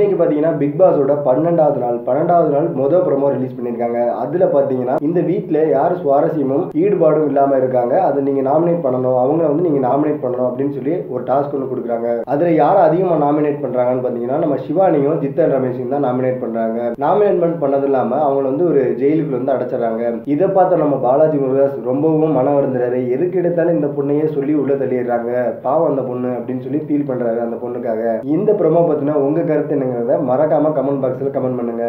பார்த்தீங்கன்னா பிக் பாஸோட பன்னெண்டாவது நாள் பன்னெண்டாவது நாள் மொதல் ப்ரமோ ரிலீஸ் பண்ணியிருக்காங்க. அதில் பார்த்தீங்கன்னா இந்த வீட்டில் யார் சுவாரஸ்யமும் ஈடுபாடும் இல்லாமல் இருக்காங்க. அதை நீங்கள் நாமினேட் பண்ணணும் அவங்கள வந்து நீங்கள் நாமினேட் பண்ணணும் அப்படின்னு சொல்லி ஒரு டாஸ்க் ஒன்று கொடுக்குறாங்க. அதில் யார் அதிகமாக நாமினேட் பண்ணுறாங்கன்னு பார்த்தீங்கன்னா நம்ம சிவானியும் ஜித்தன் ரமேஷும் தான் நாமினேட் பண்ணுறாங்க நாமினேட்மெண்ட் பண்ணது இல்லாமல் அவங்கள வந்து ஒரு ஜெயிலுக்குள்ள வந்து அடைச்சிடறாங்க. இதை பார்த்த நம்ம பாலாஜி முருகாஸ் ரொம்பவும் மன வருந்துறாரு. எதுக்கு எடுத்தாலும் இந்த பொண்ணையே சொல்லி உள்ள தள்ளிடுறாங்க. பாவம் அந்த பொண்ணு அப்படின்னு சொல்லி ஃபீல் பண்றாரு அந்த பொண்ணுக்காக. இந்த ப்ரோமோ பார்த்தீங்கன்னா உங்க கருத்து என்னங்கிறத மறக்காமல் கமெண்ட் பாக்ஸில் கமெண்ட் பண்ணுங்க.